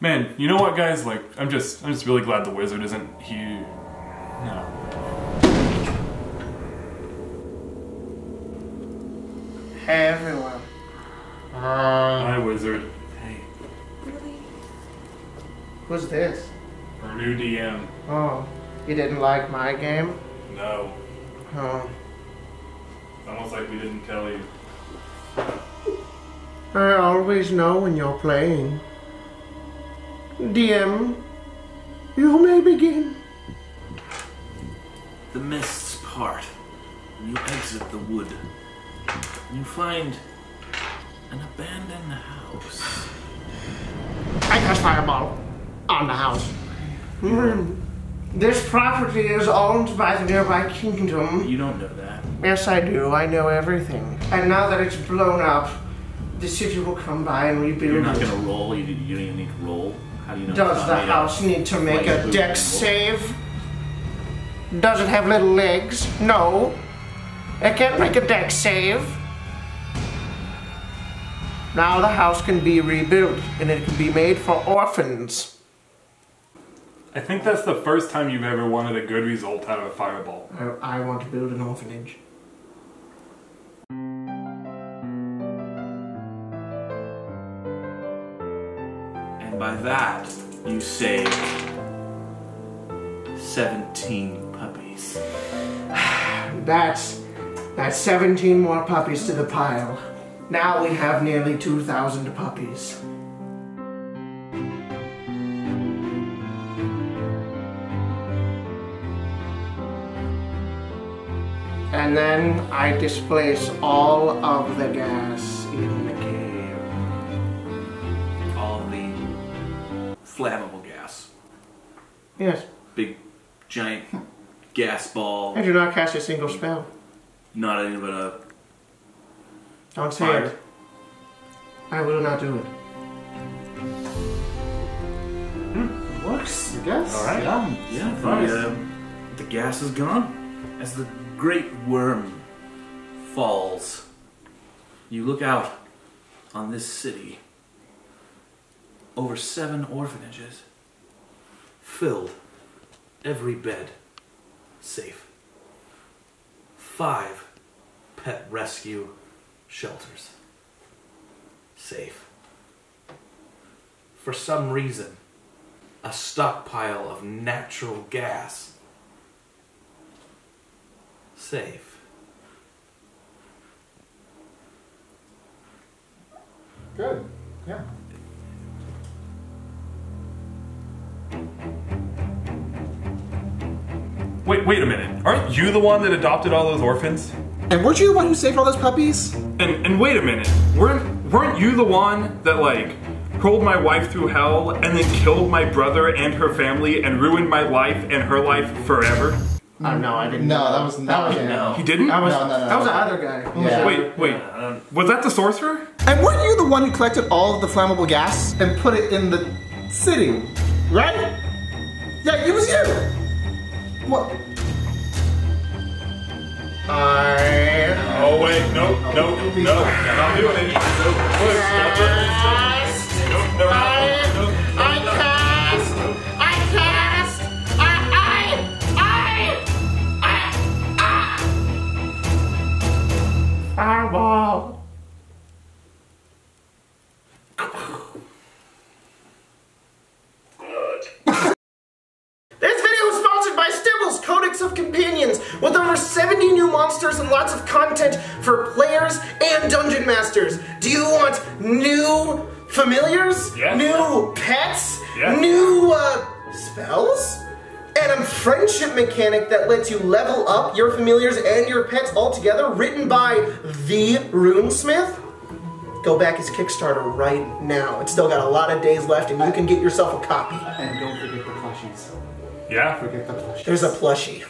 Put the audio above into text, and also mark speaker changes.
Speaker 1: Man, you know what, guys? Like, I'm just, I'm just really glad the wizard isn't here. No.
Speaker 2: Hey everyone.
Speaker 1: Um, Hi, wizard.
Speaker 3: Hey, Really?
Speaker 2: Who's this?
Speaker 1: Our new DM.
Speaker 2: Oh, you didn't like my game?
Speaker 1: No.
Speaker 2: Oh.
Speaker 1: It's almost like we didn't tell you.
Speaker 2: I always know when you're playing. DM, you may begin.
Speaker 3: the mists part. You exit the wood, you find an abandoned house.
Speaker 2: I cast fireball on the house. Hmm. This property is owned by the nearby kingdom.
Speaker 3: You don't know that.
Speaker 2: Yes, I do. I know everything. And now that it's blown up, the city will come by and rebuild
Speaker 3: You're not
Speaker 2: it.
Speaker 3: gonna roll. You, you don't even need to roll. How do you know?
Speaker 2: Does the
Speaker 3: not made out
Speaker 2: house need to make
Speaker 3: flight
Speaker 2: a
Speaker 3: food Dex
Speaker 2: save? Does it have little legs? No. It can't make a Dex save. Now the house can be rebuilt and it can be made for orphans.
Speaker 1: I think that's the first time you've ever wanted a good result out of a fireball.
Speaker 2: I, I want to build an orphanage.
Speaker 3: By that, you save 17 puppies.
Speaker 2: That's that's 17 more puppies to the pile. Now we have nearly 2,000 puppies. And then I displace all of the gas
Speaker 3: flammable gas.
Speaker 2: Yes,
Speaker 3: Big, giant gas ball.
Speaker 2: I do not cast a single spell.
Speaker 3: Not anything but a
Speaker 2: Don't say
Speaker 3: fire.
Speaker 2: it. I will not do it.
Speaker 4: Works, I guess.
Speaker 1: All right.
Speaker 4: Yeah.
Speaker 3: Yeah, the, uh, the gas is gone. As the great worm falls, you look out on this city. Over seven orphanages, filled, every bed safe. Five pet rescue shelters, safe. For some reason, a stockpile of natural gas. Safe.
Speaker 4: Good.
Speaker 1: Wait, wait a minute. Aren't you the one that adopted all those orphans?
Speaker 4: And weren't you the one who saved all those puppies?
Speaker 1: And and wait a minute. Weren't weren't you the one that like hurled my wife through hell and then killed my brother and her family and ruined my life and her life forever?
Speaker 2: Oh no, I didn't.
Speaker 4: No, that was not him.
Speaker 3: No.
Speaker 1: He didn't?
Speaker 2: That was
Speaker 4: No, no, no,
Speaker 2: that was
Speaker 4: no.
Speaker 2: the other guy.
Speaker 4: Yeah.
Speaker 1: Wait, wait.
Speaker 3: I
Speaker 1: Was that the sorcerer?
Speaker 4: And weren't you the one who collected all of the flammable gas and put it in the city? Right? Yeah, it was you. What?
Speaker 2: I
Speaker 1: Oh wait, no, no, no, not doing it. No, push, stop
Speaker 2: monsters and lots of content for players and dungeon masters. Do you want new familiars?
Speaker 1: Yes.
Speaker 2: New pets?
Speaker 1: Yes.
Speaker 2: New uh, spells? And a friendship mechanic that lets you level up your familiars and your pets all together, written by the Runesmith? Go back his Kickstarter right now. It's still got a lot of days left, and you can get yourself a copy.
Speaker 4: And don't forget the plushies.
Speaker 1: Yeah?
Speaker 4: Forget the plushies.
Speaker 2: There's a plushie.